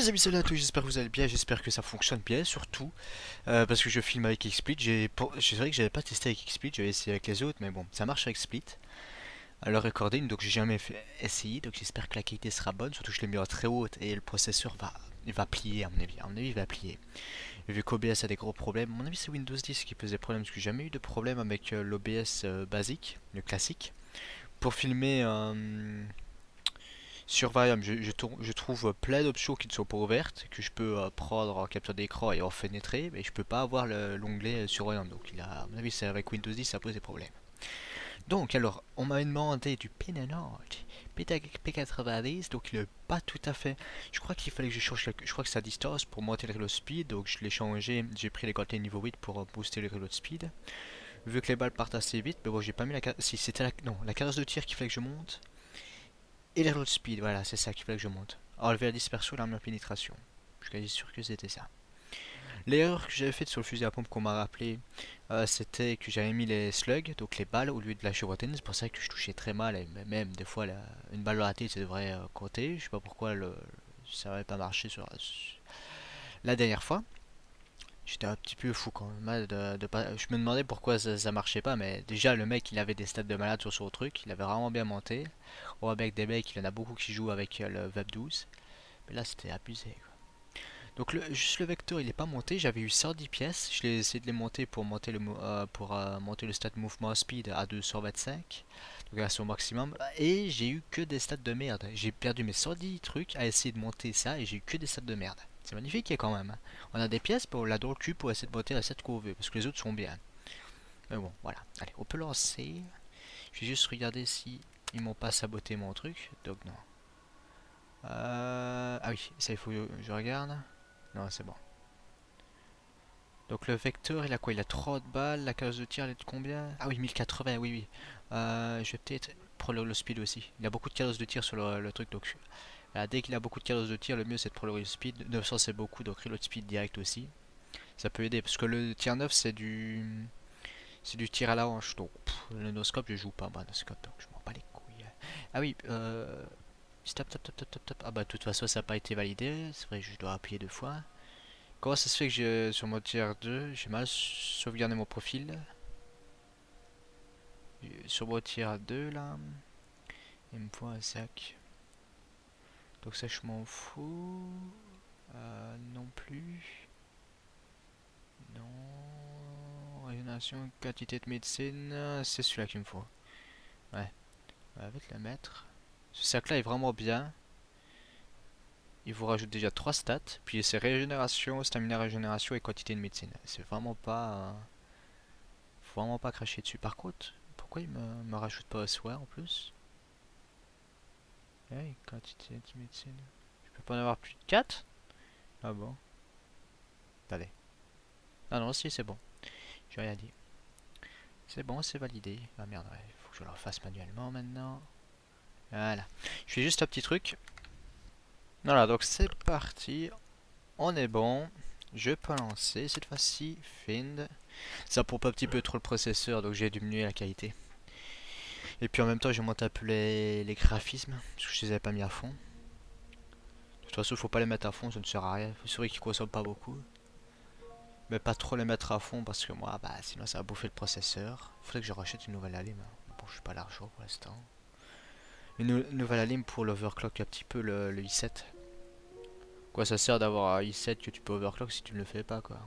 Salut à tous, j'espère que vous allez bien, j'espère que ça fonctionne bien surtout euh, Parce que je filme avec XSplit, c'est vrai que j'avais pas testé avec XSplit, j'avais essayé avec les autres mais bon, ça marche avec Split. Alors recording, donc j'ai jamais fait, essayé, donc j'espère que la qualité sera bonne, surtout que je l'ai mis à très haute et le processeur va, il va plier à mon avis, à mon avis il va plier. Vu qu'OBS a des gros problèmes, à mon avis c'est Windows 10 qui pose des problèmes parce que j'ai jamais eu de problème avec euh, l'OBS euh, basique, le classique. Pour filmer... Euh, sur Varium, je, je, trouve plein d'options qui ne sont pas ouvertes, que je peux euh, prendre en capture d'écran et en fenêtrer, mais je peux pas avoir l'onglet sur Varium. Donc, il a, à mon avis, c'est avec Windows 10, ça pose des problèmes. Donc, alors, on m'a demandé du Penanote P90, donc il n'est pas tout à fait. Je crois qu'il fallait que je change. Je crois que à distance pour monter le reload speed, donc je l'ai changé. J'ai pris les côtés niveau 8 pour booster le reload speed. Vu que les balles partent assez vite, mais bon, j'ai pas mis la. Si c'était la. Non, la cadence de tir qu'il fallait que je monte. Et les speed, voilà, c'est ça qu'il fallait que je monte. Enlever la dispersion et l'armure pénétration. Je suis quasi sûr que c'était ça. L'erreur que j'avais faite sur le fusil à pompe qu'on m'a rappelé, euh, c'était que j'avais mis les slugs, donc les balles, au lieu de la chevrotine. C'est pour ça que je touchais très mal, et même des fois, une balle ratée, ça devrait euh, compter. Je sais pas pourquoi ça n'avait pas marché sur la dernière fois. J'étais un petit peu fou quand même. De, je me demandais pourquoi ça, marchait pas, mais déjà le mec il avait des stats de malade sur son truc, il avait vraiment bien monté. Ou avec des mecs, il y en a beaucoup qui jouent avec euh, le Web 12. Mais là c'était abusé. Donc le, juste le vecteur il est pas monté, j'avais eu 110 pièces, je l'ai essayé de les monter pour monter le, euh, pour, euh, monter le stat mouvement speed à 225, donc à son maximum, et j'ai eu que des stats de merde. J'ai perdu mes 110 trucs à essayer de monter ça et j'ai eu que des stats de merde. C'est magnifique quand même. On a des pièces pour la dans le cul pour essayer de monter à cette courbe parce que les autres sont bien. Mais bon, voilà. Allez, on peut lancer. Je vais juste regarder si ils m'ont pas saboté mon truc. Donc non. Euh, ah oui, ça il faut que je regarde. Non, c'est bon. Donc le vecteur, il a quoi? Il a 30 balles. La case de tir, elle est de combien? Ah oui, 1080, oui, oui. Euh, je vais peut-être prendre le, speed aussi. Il a beaucoup de cases de tir sur le, truc, donc dès qu'il a beaucoup de cadence de tir, le mieux c'est de prendre le speed. 900 c'est beaucoup, donc reload speed direct aussi. Ça peut aider, parce que le tir 9 c'est du... C'est du tir à la hanche, donc le noscope je joue pas bah, noscope, donc je m'en bats les couilles. Ah oui, euh... Stop, stop, stop, stop, stop. Ah bah de toute façon ça n'a pas été validé, c'est vrai que je dois appuyer deux fois. Comment ça se fait que j'ai sur mon tir 2, j'ai mal sauvegardé mon profil? Sur mon tir 2 là, il me faut un sac. Donc ça je m'en fous. Euh, non plus. Non. Régénération, quantité de médecine. C'est celui-là qu'il me faut. Ouais. On va le mettre. Ce sac là est vraiment bien. Il vous rajoute déjà 3 stats. Puis c'est régénération, stamina régénération et quantité de médecine. C'est vraiment pas... Euh, faut vraiment pas cracher dessus. Par contre, pourquoi il me, me rajoute pas soir en plus? Hey, quantité de médecine. Je peux pas en avoir plus de 4 Ah bon? Attendez. Ah non, si, c'est bon. J'ai rien dit. C'est bon, c'est validé. Ah merde, il faut que je le refasse manuellement maintenant. Voilà. Je fais juste un petit truc. Voilà, donc c'est parti. On est bon. Je peux lancer cette fois-ci. Find. Ça pour pas un petit peu trop le processeur, donc j'ai diminué la qualité. Et puis en même temps, j'ai monté un peu les, graphismes, parce que je les avais pas mis à fond. De toute façon, faut pas les mettre à fond, ça ne sert à rien. C'est vrai qu'ils consomment pas beaucoup. Mais pas trop les mettre à fond, parce que moi, bah sinon ça va bouffer le processeur. Faudrait que je rachète une nouvelle alim. Bon, je suis pas l'argent pour l'instant. Une, nouvelle alim pour l'overclock un petit peu le, i7. Quoi, ça sert d'avoir un i7 que tu peux overclock si tu ne le fais pas, quoi.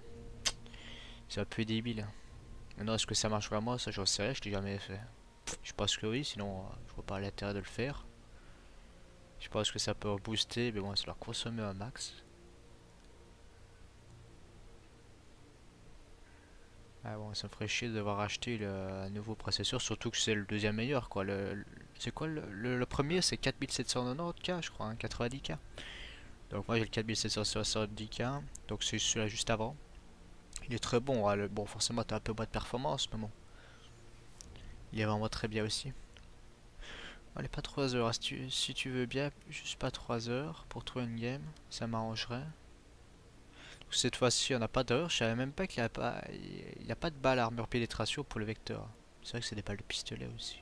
C'est un peu débile. Maintenant, est-ce que ça marche vraiment Ça, j'en sais rien, je l'ai jamais fait. Je pense que oui, sinon euh, je vois pas l'intérêt de le faire. Je pense que ça peut booster, mais bon, ça leur consommer un max. Ah bon, ça me ferait chier de devoir acheter le nouveau processeur, surtout que c'est le deuxième meilleur quoi. Le, c'est quoi le, premier C'est 4790K je crois, 90K. Hein, donc moi j'ai le 4770K, donc c'est celui-là juste avant. Il est très bon, hein, bon forcément t'as un peu moins de performance, mais bon. Il est vraiment très bien aussi. Allez, pas 3 heures. Si tu, veux bien, juste pas 3 heures pour trouver une game, ça m'arrangerait. Cette fois-ci, on n'a pas d'heure. Je savais même pas qu'il n'y a, pas, pas de balles armure pénétration pour le vecteur. C'est vrai que c'est des balles de pistolet aussi.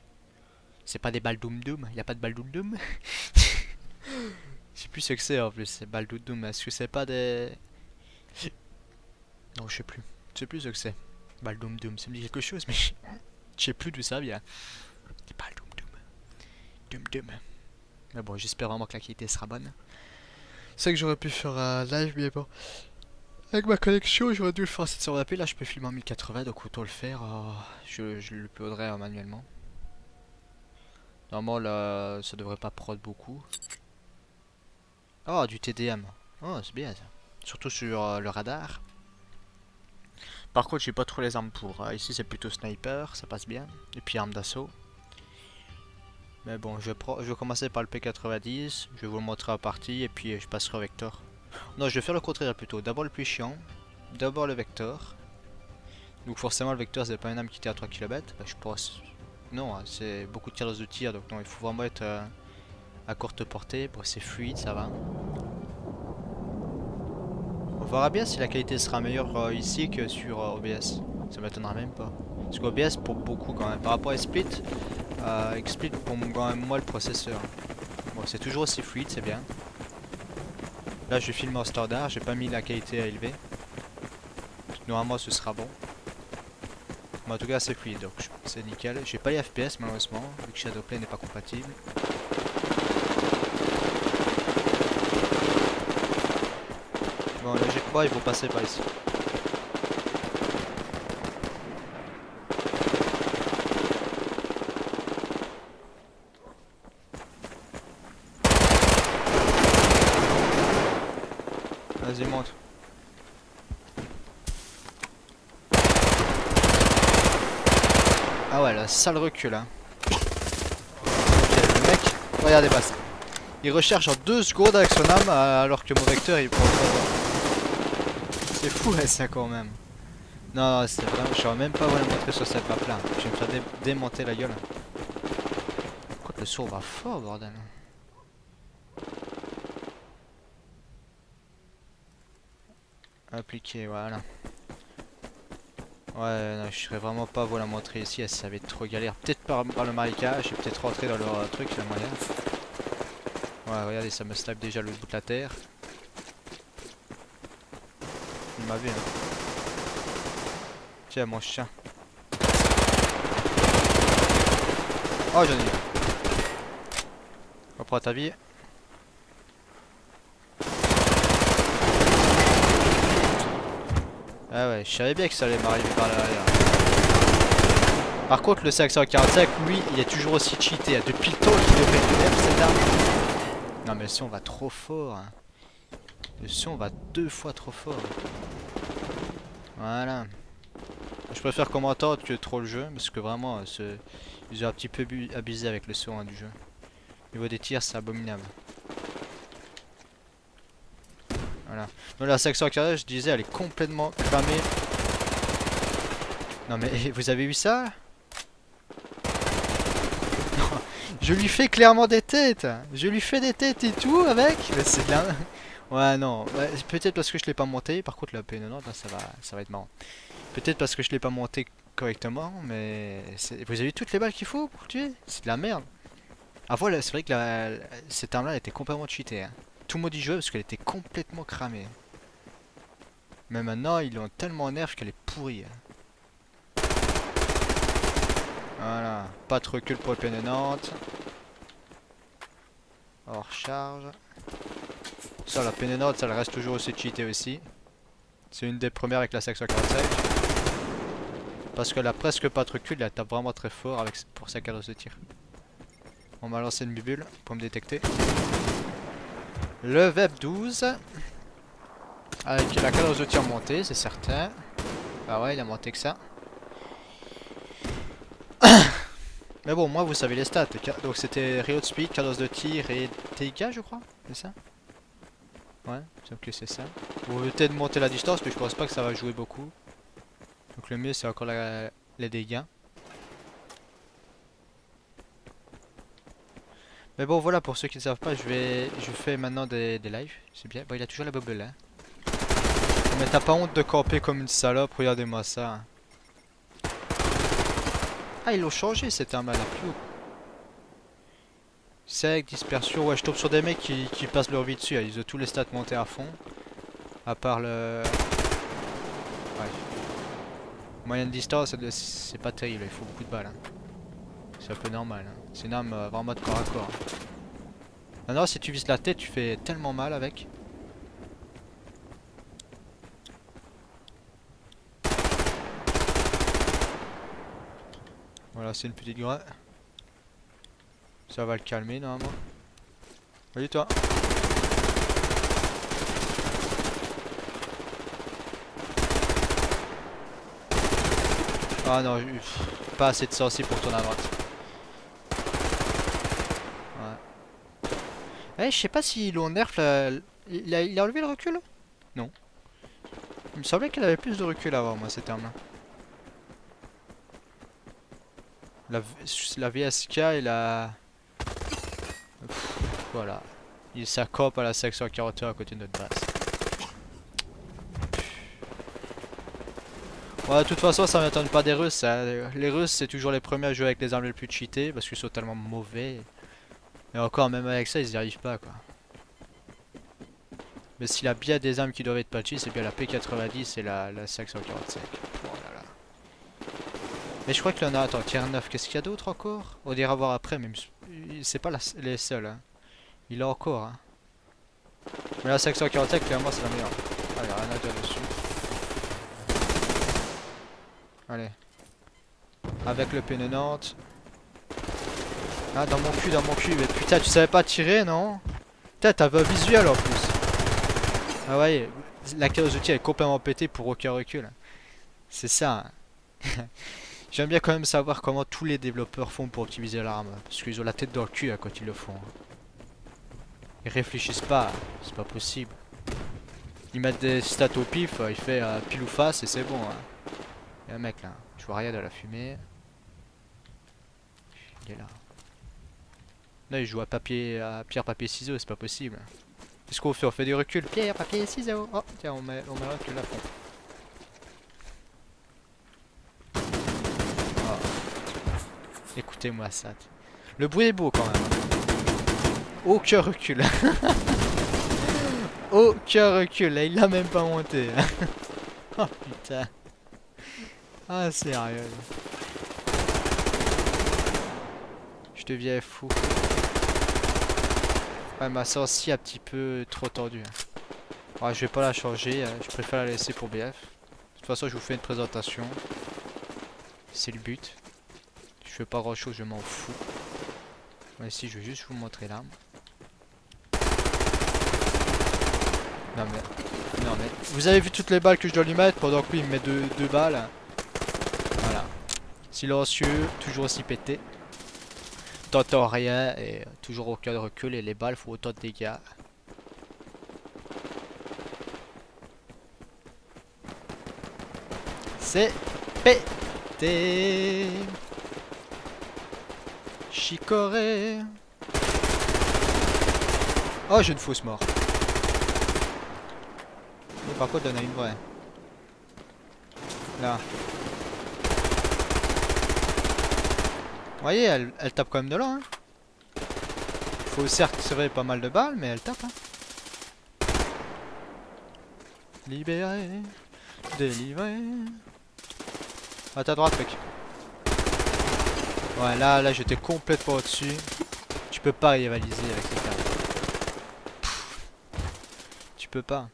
C'est pas des balles Doom Doom Il n'y a pas de balles Doom Doom Je sais plus ce que c'est en plus, c'est Baldoum. Est-ce que c'est pas des. Non, je sais plus. Je sais plus ce que c'est. Baldoum Doom, ça me dit quelque chose, mais je sais plus d'où ça vient. Baldoum Doom. Doom Doom. Mais bon, j'espère vraiment que la qualité sera bonne. C'est que j'aurais pu faire un live, mais bon. Avec ma connexion, j'aurais dû le faire sur la Là, je peux filmer en 1080, donc autant le faire. Euh, je, je le uploaderai manuellement. Normalement, ça devrait pas prod beaucoup. Oh, du TDM. Oh, c'est bien ça. Surtout sur euh, le radar. Par contre, j'ai pas trop les armes pour. Euh, ici, c'est plutôt sniper, ça passe bien. Et puis arme d'assaut. Mais bon, je, vais commencer par le P90. Je vais vous le montrer en partie et puis je passerai au Vector. Non, je vais faire le contraire plutôt. D'abord le plus chiant. D'abord le Vector. Donc forcément, le Vector, c'est pas une arme qui tire à 3 km. je pense. Non, hein, c'est beaucoup de tirs de tir. Donc non, il faut vraiment être euh, à courte portée. Bon, c'est fluide, ça va. Verra bien si la qualité sera meilleure euh, ici que sur euh, OBS. Ça m'étonnera même pas. Parce qu'OBS pour beaucoup quand même. Par rapport à Split, euh, explique pour quand même moi le processeur. Bon, c'est toujours aussi fluide, c'est bien. Là, je filme en standard, j'ai pas mis la qualité à élever. Normalement, ce sera bon. Mais en tout cas, c'est fluide, donc c'est nickel. J'ai pas les FPS malheureusement, vu que Shadowplay n'est pas compatible. Bon, logiquement, il faut passer par ici. Vas-y, monte. Ah ouais, la sale recul, hein. le mec, regardez pas ça. Il recherche en deux secondes avec son arme alors que mon vecteur il prend C'est fou ça quand même. Non, c'est vraiment, je vais même pas vous la montrer sur cette map là. Je vais me faire démonter la gueule. Quoi le sourd va fort bordel. Appliquer, voilà. Ouais, non, je serais vraiment pas vous la montrer ici, ça va être trop galère. Peut-être par, le marécage, et peut-être rentrer dans leur truc, c'est moyen. Ouais, regardez, ça me slap déjà le bout de la terre. Hein. Tiens, mon chien. Oh, j'en ai eu. Reprends ta vie. Ah ouais, je savais bien que ça allait m'arriver par l'arrière. Par contre, le 545, lui, il est toujours aussi cheaté. Depuis le temps qu'il devrait être cette arme. Non, mais le son va trop fort. Hein. Le son va deux fois trop fort. Voilà. Je préfère qu'on m'entende que trop le jeu. Parce que vraiment, euh, ils ont un petit peu abusé avec le son hein, du jeu. Au niveau des tirs, c'est abominable. Voilà. Donc la section carrée, je disais, elle est complètement cramée. Non mais vous avez vu ça? Je lui fais clairement des têtes Je lui fais des têtes et tout avec Mais c'est bien Ouais non, peut-être parce que je l'ai pas monté, par contre la P90 là, ça va ça va être marrant. Peut-être parce que je l'ai pas monté correctement, mais vous avez toutes les balles qu'il faut pour tuer? C'est de la merde. Ah voilà, c'est vrai que la... cette arme là était complètement cheatée. Hein tout maudit jouer parce qu'elle était complètement cramée. Mais maintenant, ils l'ont tellement nerf qu'elle est pourrie. Hein. Voilà, pas de recul pour le pénénante. Hors charge. Ça, la pénénante, ça reste toujours aussi cheatée aussi. C'est une des premières avec la section 45. Parce qu'elle a presque pas de recul, elle tape vraiment très fort avec, pour sa carrosse de tir. On m'a lancé une bubule pour me détecter. Le VEP 12. Avec la cadence de tir montée, c'est certain. Ah ouais, il a monté que ça. Mais bon, moi vous savez les stats. Donc c'était Reload Speed, cadence de tir et TIK, je crois. C'est ça? Ouais, que c'est ça. Vous pouvez peut-être monter la distance, mais je pense pas que ça va jouer beaucoup. Donc le mieux c'est encore les dégâts. Mais bon voilà pour ceux qui ne savent pas je vais je fais maintenant des, des lives C'est bien Bon il a toujours la bubble là hein. Mais t'as pas honte de camper comme une salope Regardez-moi ça Ah ils l'ont changé cette arme là plus haut Sec, dispersion. Ouais, je tombe sur des mecs qui, qui passent leur vie dessus. Ils ont tous les stats montés à fond. À part le. Ouais. Moyenne distance, c'est de- pas terrible. Il faut beaucoup de balles. hein. C'est un peu normal. hein. C'est une arme euh, vraiment mode corps à corps. Maintenant, si tu vises la tête, tu fais tellement mal avec. Voilà, c'est une petite graine. Ça va le calmer normalement. Salut toi. Ah non, pff, pas assez de sensi pour tourner à droite. Ouais. Eh, je sais pas si l'on nerf Il a, enlevé le recul Non. Il me semblait qu'elle avait plus de recul avant, moi, cette arme-là. La, la VSK et la... Voilà. Il s'accope à la section 41 à côté de notre base. Ouais, de toute façon, ça m'étonne pas des Russes. hein. Les Russes, c'est toujours les premiers à jouer avec les armes les plus cheatées parce qu'ils sont tellement mauvais. Et encore, même avec ça, ils y arrivent pas quoi. Mais s'il a bien des armes qui doivent être patchées, c'est bien la P90 et la, la 545. Oh là là. Mais je crois qu'il y en a. Attends, tier 9, qu'est-ce qu'il y a d'autre encore? On dira voir après, mais c'est pas les seuls. Hein. Il a encore. Hein. Mais la 545, clairement, c'est la meilleure. Allez, rien à dire dessus. Allez. Avec le P90. Ah, dans mon cul, dans mon cul. Mais putain, tu savais pas tirer, non? Putain, t'avais un visuel en plus. Ah ouais, la case tir est complètement pétée pour aucun recul. C'est ça. hein. J'aime bien quand même savoir comment tous les développeurs font pour optimiser l'arme. Parce qu'ils ont la tête dans le cul hein, quand ils le font. Ils réfléchissent pas, c'est pas possible. Ils mettent des stats au pif, euh, il fait euh, pile ou face et c'est bon. Hein. Un mec là, je vois rien de la fumée. Il est là. Là il joue à papier, pierre, papier, ciseaux, c'est pas possible. Qu'est-ce qu'on fait On fait du recul? Pierre, papier, ciseaux. Oh, tiens, on met, on met recul à fond. Oh. Écoutez-moi ça. Le bruit est beau quand même. Aucun recul. Aucun recul. Là, il l'a même pas monté. oh putain. Ah, sérieux. Je deviens fou. Ouais, ma sensi un petit peu trop tendue. Ouais, je vais pas la changer. Je préfère la laisser pour BF. De toute façon, je vous fais une présentation. C'est le but. Je fais pas grand chose, je m'en fous. Ouais, ici, je vais juste vous montrer l'arme. Non mais, non mais, vous avez vu toutes les balles que je dois lui mettre pendant que lui il me met deux, deux balles. Voilà. Silencieux, toujours aussi pété. T'entends rien et toujours aucun recul et les balles font autant de dégâts. C'est pété. Chicoré. Oh, j'ai une fausse mort. Par contre, une vraie. Là. Vous voyez, elle, tape quand même de là. Hein. Faut certes tirer pas mal de balles, mais elle tape. Hein. Libéré. Délivré. À ta droite, mec. Ouais, là, là, j'étais complètement au-dessus. Tu peux pas rivaliser avec cette arme. Tu peux pas.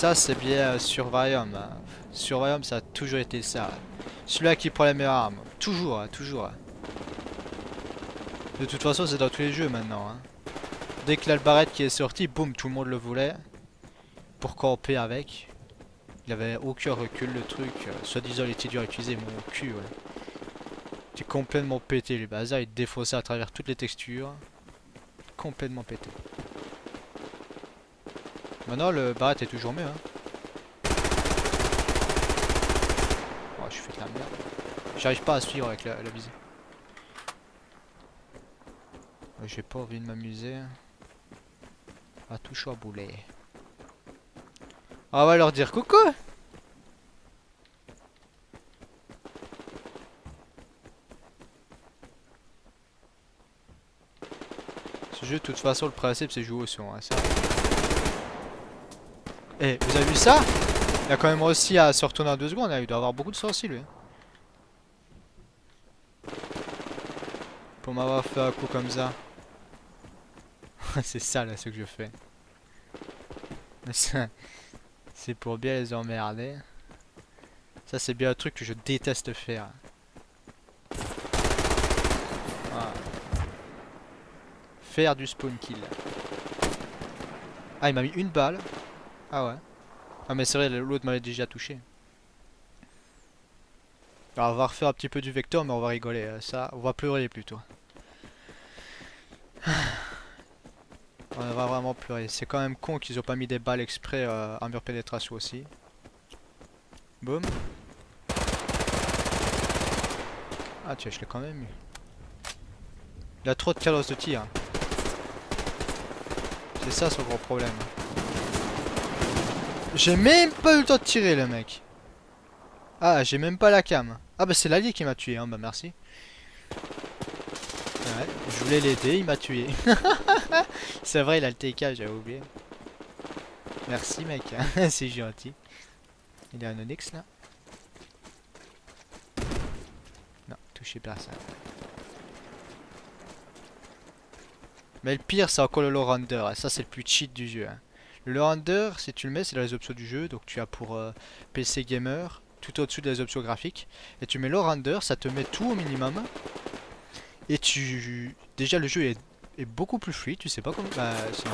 Ça, c'est bien Survium. hein. Survium, ça a toujours été ça. Celui-là qui prend les meilleures armes. Toujours, hein, toujours. De toute façon, c'est dans tous les jeux maintenant. hein. Dès que l'Albarette qui est sorti, boum, tout le monde le voulait. Pour camper avec. Il avait aucun recul, le truc. Soi-disant, il était dur à utiliser, mon cul, était complètement pété, le bazar. Il défaussait à travers toutes les textures. Complètement pété. Maintenant, le barrette est toujours mieux. Hein. Oh, je fais la merde. J'arrive pas à suivre avec la, visée. J'ai pas envie de m'amuser. À toucher à boulet. On va leur dire coucou Ce jeu, de toute façon, le principe, c'est jouer au son. Hein, ça. Eh, vous avez vu ça? Il a quand même réussi à se retourner en deux secondes. Hein. Il doit avoir beaucoup de sens, lui. Pour m'avoir fait un coup comme ça. c'est ça, là, ce que je fais. C'est pour bien les emmerder. Ça, c'est bien un truc que je déteste faire. Faire du spawn kill. Ah, il m'a mis une balle. Ah ouais. Ah, mais c'est vrai, l'autre m'avait déjà touché. Alors, on va refaire un petit peu du vecteur, mais on va rigoler. Euh, ça, on va pleurer plutôt. On va vraiment pleurer. C'est quand même con qu'ils ont pas mis des balles exprès euh, en mur pénétration aussi. Boum. Ah tiens, je l'ai quand même eu. Il a trop de calos de tir. C'est ça son gros problème. J'ai même pas eu le temps de tirer le mec. Ah, j'ai même pas la cam. Ah bah c'est l'allié qui m'a tué, hein. bah merci. Ouais, je voulais l'aider, il m'a tué. c'est vrai, il a le TK, j'avais oublié. Merci mec, c'est gentil. Il est un Onyx là. Non, touchez personne. Mais le pire, c'est encore le low render. Ça, c'est le plus cheat du jeu. Hein. Le render, si tu le mets, c'est dans les options du jeu. Donc, tu as pour euh, PC gamer, tout au-dessus des options graphiques. Et tu mets low render, ça te met tout au minimum. Et tu... Déjà, le jeu est, beaucoup plus fluide. Tu sais pas comment... Bah, c'est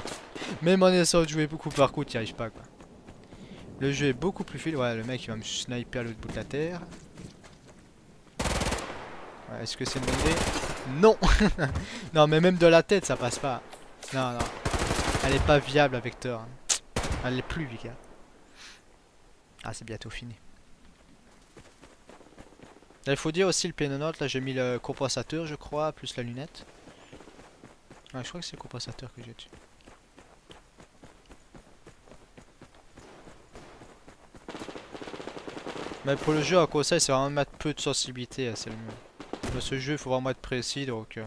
Même en essayant de jouer beaucoup par coup, tu n'y arrives pas, quoi. Le jeu est beaucoup plus fluide. Ouais, le mec, il va me sniper à l'autre bout de la terre. Est-ce que c'est une bonne idée? Non Non, mais même de la tête, ça passe pas. Non, non. Elle est pas viable avec Vector. Elle est plus viable. Ah, c'est bientôt fini. il faut dire aussi le pénonote. Là, j'ai mis le compensateur, je crois, plus la lunette. Ouais, je crois que c'est le compensateur que j'ai dessus. Mais pour le jeu, à conseil, c'est vraiment mettre peu de sensibilité, c'est le mieux ce jeu, il faut vraiment être précis, donc euh,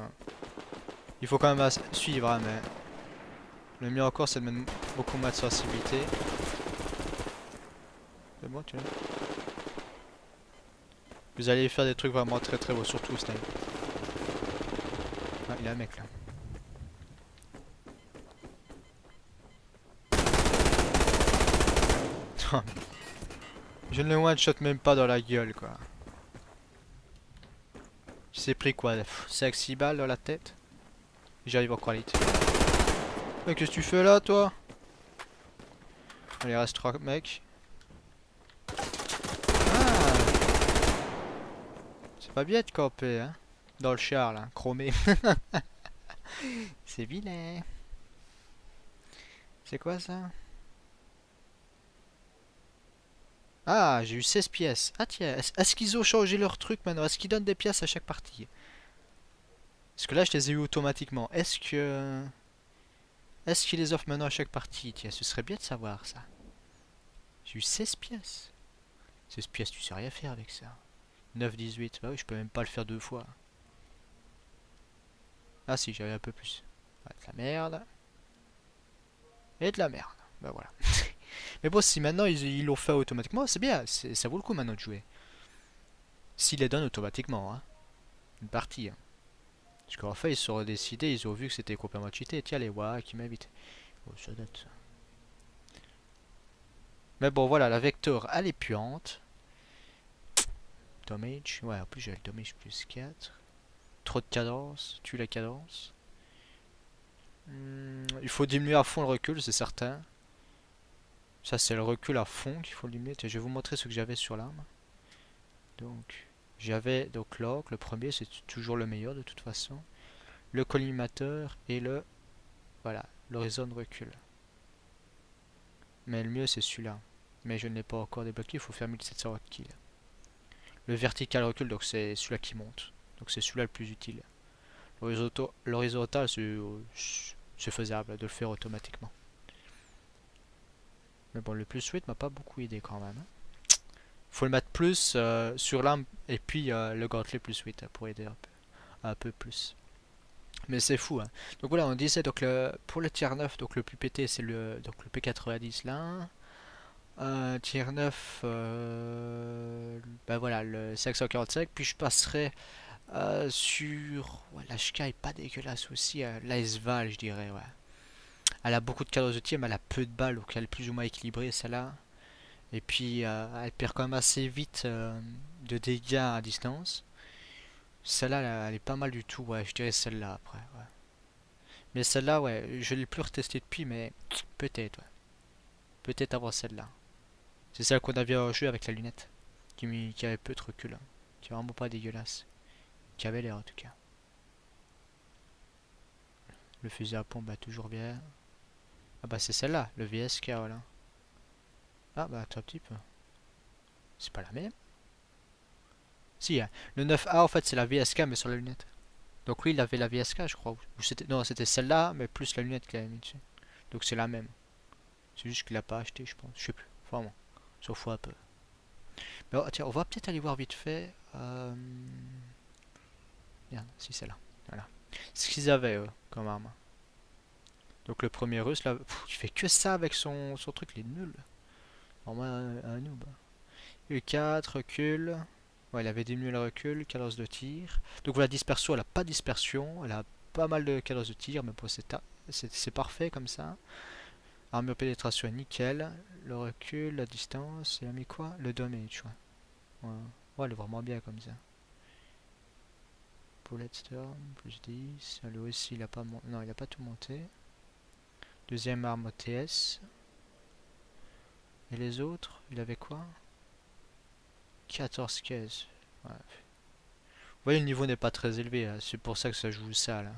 il faut quand même suivre, hein, mais le mieux encore, c'est de mettre beaucoup moins de sensibilité. C'est bon, tu vois. Vous allez faire des trucs vraiment très très beaux, surtout Snipe. Ah, il y a un mec là. Je ne le one shot même pas dans la gueule quoi. C'est pris quoi 5-6 balles dans la tête J'arrive en qualité. Mais qu'est-ce que tu fais là toi? Allez reste 3 mecs. Ah C'est pas bien de camper hein Dans le char là, chromé. C'est vilain. C'est quoi ça? Ah, j'ai eu 16 pièces. Ah tiens, est-ce qu'ils ont changé leur truc maintenant? Est-ce qu'ils donnent des pièces à chaque partie? Parce que là, je les ai eu automatiquement. Est-ce que... Est-ce qu'ils les offrent maintenant à chaque partie? Tiens, ce serait bien de savoir ça. J'ai eu 16 pièces. 16 pièces, tu sais rien faire avec ça. 9, 18. Bah oui, je peux même pas le faire deux fois. Ah si, j'avais un peu plus. de la merde. Et de la merde. Bah voilà. Mais bon, si maintenant ils l'ont fait automatiquement, c'est bien, ça vaut le coup maintenant de jouer. S'ils les donnent automatiquement, hein. Une partie, hein. Parce qu'en fait, ils sont décidés, ils ont vu que c'était complètement cheaté. Tiens, les wa qui m'invitent. Oh, ça date ça. Mais bon, voilà, la vecteur, elle est puante. Damage, ouais, en plus j'ai le damage plus 4. Trop de cadence, tue la cadence. Hmm, il faut diminuer à fond le recul, c'est certain. Ça c'est le recul à fond qu'il faut diminuer. Je vais vous montrer ce que j'avais sur l'arme. Donc j'avais donc l'orc, le premier c'est toujours le meilleur de toute façon. Le collimateur et le voilà, l'horizon recul. Mais le mieux c'est celui-là. Mais je ne l'ai pas encore débloqué, il faut faire 1700 kills. Le vertical recul, donc c'est celui-là qui monte. Donc c'est celui-là le plus utile. L'horizontal c'est faisable de le faire automatiquement. Mais bon, le plus sweet m'a pas beaucoup aidé quand même. Hein. Faut le mettre plus euh, sur l'arme et puis euh, le gantelet plus sweet pour aider un peu. un peu plus. Mais c'est fou, hein. Donc voilà, on disait donc le, pour le tier 9, donc le plus pété c'est le donc le P90 là. Euh, tier 9, euh, ben voilà, le 545. Puis je passerai euh, sur. La Shka est pas dégueulasse aussi. Euh, la Sval, je dirais, ouais. Elle a beaucoup de cadeaux de tir, mais elle a peu de balles, donc elle est plus ou moins équilibrée celle-là. Et puis euh, elle perd quand même assez vite euh, de dégâts à distance. Celle-là, elle est pas mal du tout, ouais, je dirais celle-là après, ouais. Mais celle-là, ouais, je l'ai plus retesté depuis, mais peut-être, ouais. Peut-être avoir celle-là. C'est celle qu'on avait en jeu avec la lunette, qui, qui avait peu de recul, hein. qui est vraiment pas dégueulasse. Qui avait l'air en tout cas. Le fusil à pompe, bah toujours bien. Ah bah c'est celle-là, le VSK, voilà. Ah bah petit peu. C'est pas la même Si, hein. le 9A en fait c'est la VSK mais sur la lunette. Donc lui il avait la VSK je crois. Ou c'était non c'était celle-là mais plus la lunette qu'il avait mis dessus. Donc c'est la même. C'est juste qu'il l'a pas acheté je pense. Je sais plus. Vraiment. Sauf un peu. Mais oh, tiens, on va peut-être aller voir vite fait. Euh... Merde, si c'est là. Voilà. Ce qu'ils avaient eux, comme arme. Donc le premier russe là, il fait que ça avec son, son truc, il est nul. Vraiment un, un noob. U4, recul. Ouais, il avait diminué le recul, cadence de tir. Donc voilà, dispersion, elle a pas de dispersion, elle a pas mal de cadence de tir, mais c'est parfait comme ça. Armure pénétration, nickel. Le recul, la distance, il a mis quoi? Le damage, ouais. Ouais, ouais elle est vraiment bien comme ça. Bullet Storm, plus 10. Lui aussi, il a pas. Non, il a pas tout monté. Deuxième arme OTS. Et les autres, il avait quoi? 14 caisses. Vous voyez, le niveau n'est pas très élevé. Hein. C'est pour ça que ça joue ça là.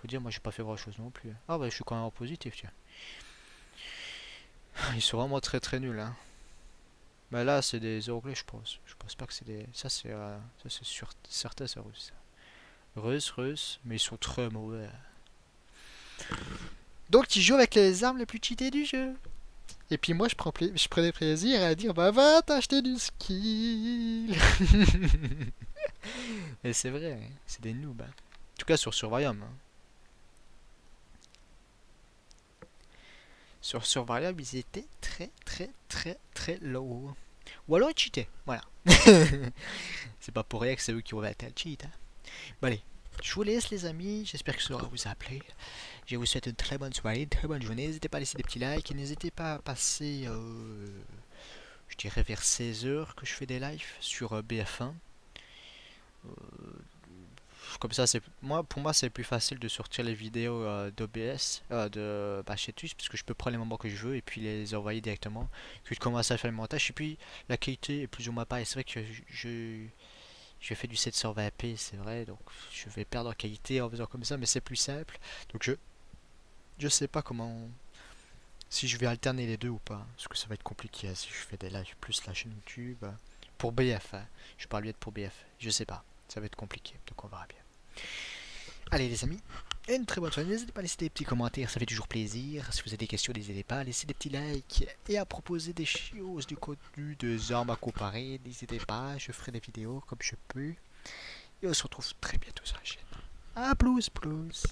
Faut dire, moi j'ai pas fait grand chose non plus. Ah bah je suis quand même en positif, tiens. Ils sont vraiment très très nuls. Hein. Bah là, c'est des anglais, je pense. Je pense pas que c'est des. Ça, c'est euh... ça c'est sûr. Certain, c'est russe. Russe, russe. Mais ils sont très mauvais. Donc, tu joues avec les armes les plus cheatées du jeu. Et puis moi, je, prends je prenais plaisir à dire Bah, va t'acheter du skill Et c'est vrai, hein. c'est des noobs. Hein. En tout cas, sur Survarium. Hein. Sur Survarium, ils étaient très, très, très, très low. Ou alors ils voilà. c'est pas pour rien que c'est eux qui ont été le cheat. Hein. Bon, allez, je vous laisse, les amis. J'espère que aura vous a plu. Je vous souhaite une très bonne soirée, une très bonne journée. N'hésitez pas à laisser des petits likes et n'hésitez pas à passer, euh, je dirais vers 16h que je fais des lives sur euh, BF1. Euh, comme ça, c'est moi pour moi c'est plus facile de sortir les vidéos d'OBS, de Twitch, parce que je peux prendre les moments que je veux et puis les envoyer directement. Que je commence à faire le montage et puis la qualité est plus ou moins pareille. C'est vrai que je j'ai fait du 720p, c'est vrai, donc je vais perdre en qualité en faisant comme ça, mais c'est plus simple. Donc je je sais pas comment si je vais alterner les deux ou pas, parce que ça va être compliqué hein, si je fais des lives plus la chaîne YouTube pour BF. Hein. Je parle bien de pour BF, je sais pas, ça va être compliqué, donc on verra bien. Allez les amis, une très bonne soirée, n'hésitez pas à laisser des petits commentaires, ça fait toujours plaisir. Si vous avez des questions, n'hésitez pas à laisser des petits likes et à proposer des choses, du contenu, des armes à comparer, n'hésitez pas, je ferai des vidéos comme je peux. Et on se retrouve très bientôt sur la chaîne. A plus plus